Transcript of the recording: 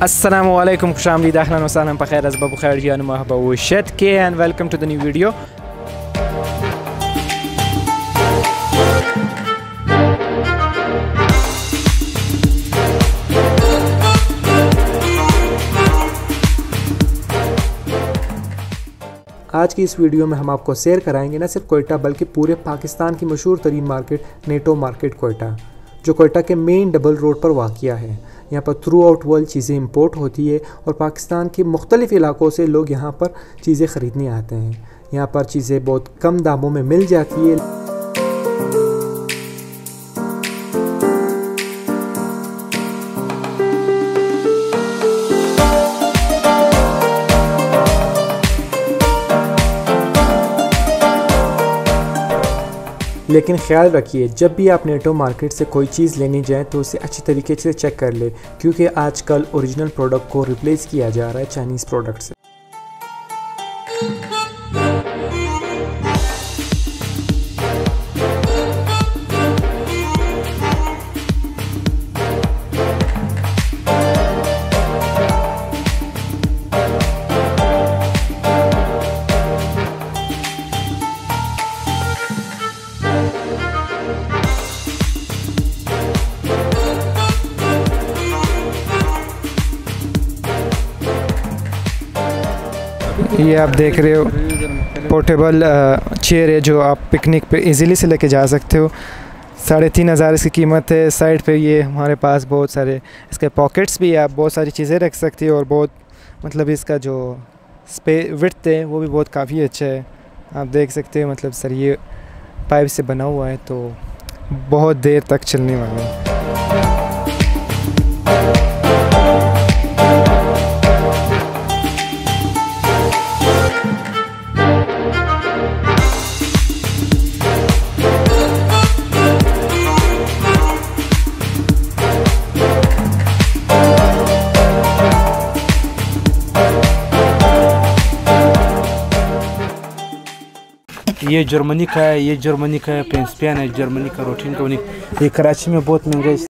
السلام علیکم خوش آمدید اهلا و بخیر از بابو خیریان مرحبا و شد کے and welcome to the new video. آج کی اس ویڈیو میں ہم آپ کو سیر کرائیں گے نہ صرف کوئٹہ، بلکہ پورے پاکستان کی مشہور ترین مارکیٹ، نیٹو مارکیٹ کوئٹہ، جو کوئٹہ کے مین ڈبل روڈ پر واقع ہے۔ یہاں پر تھرو آؤٹ ورلڈ چیزیں امپورٹ ہوتی ہے اور پاکستان کے مختلف علاقوں سے لوگ یہاں پر چیزیں خریدنے آتے ہیں۔ یہاں پر چیزیں بہت کم داموں میں مل جاتی ہے لیکن خیال رکھیے، جب بھی آپ نیٹو مارکیٹ سے کوئی چیز لینی جائیں تو اسے اچھی طریقے سے چیک کر لے، کیونکہ آج کل اوریجنل پروڈکٹ کو ریپلیس کیا جا رہا ہے چائنیز پروڈکٹ سے۔ یہ آپ دیکھ رہے ہو پورٹیبل چیئر ہے جو آپ پکنک پہ ایزیلی سے لے کے جا سکتے ہو۔ ساڑھے تین ہزار اس کی قیمت ہے۔ سائڈ پہ یہ ہمارے پاس بہت سارے، اس کے پاکٹس بھی آپ بہت ساری چیزیں رکھ سکتے ہو اور بہت مطلب اس کا جو اسپے وٹھ ہے وہ بھی بہت کافی اچھا ہے۔ آپ دیکھ سکتے ہو مطلب سر، یہ پائپ سے بنا ہوا ہے تو بہت دیر تک چلنے والا ہے۔ یہ جرمنی کا ہے یہ جرمنی کا ہے پرنسپین ہے جرمنی کا روٹین کا یہ کراچی میں بہت مہنگا